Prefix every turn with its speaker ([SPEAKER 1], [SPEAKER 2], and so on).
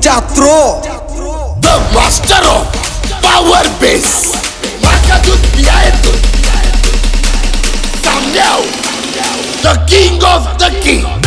[SPEAKER 1] Jatro
[SPEAKER 2] The master of power base. Makadut Biaetut. Samyao. The king of the king.